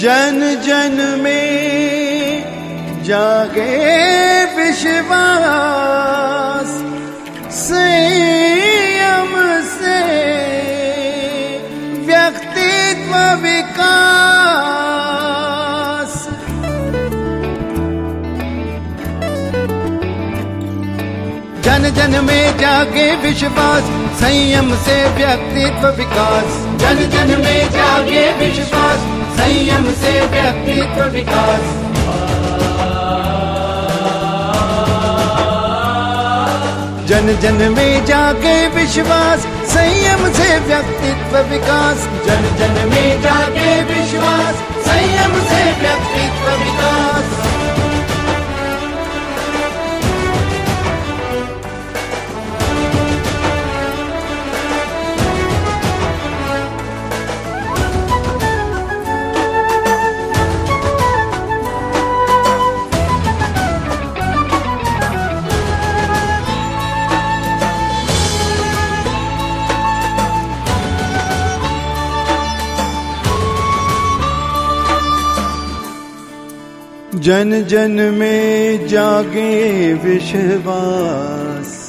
जन जन में जागे विश्वास संयम से व्यक्तित्व विकास जन जन में जागे विश्वास, संयम से व्यक्तित्व विकास। जन जन में जागे विश्वास, संयम से व्यक्तित्व विकास। जन जन में जागे विश्वास, संयम से व्यक्तित्व विकास। जन जन में जागे विश्वास जन जन में जागे विश्वास।